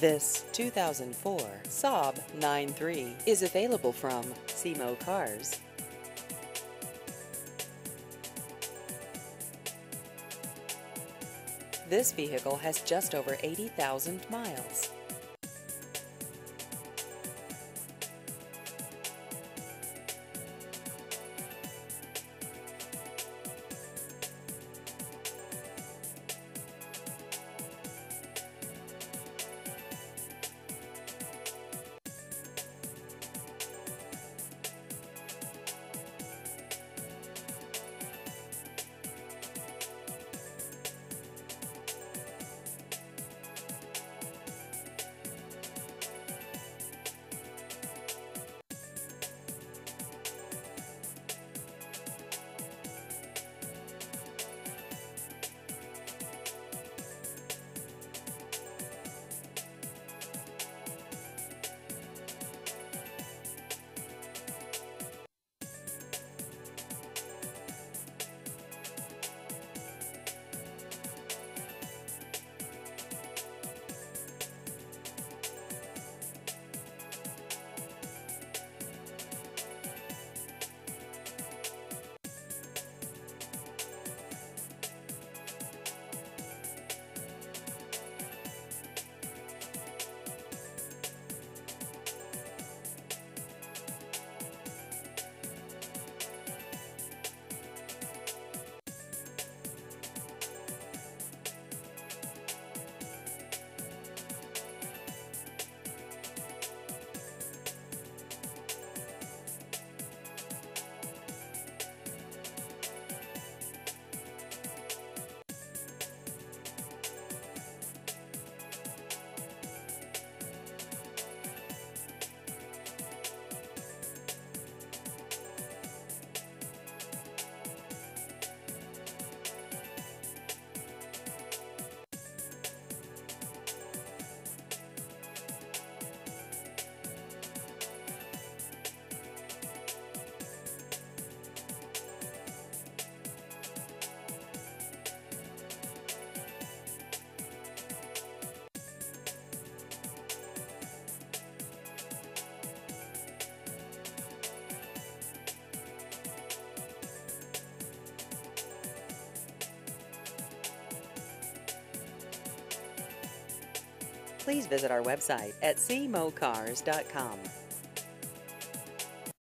This 2004 Saab 9-3 is available from See Mo Cars. This vehicle has just over 80,000 miles. Please visit our website at seemocars.com.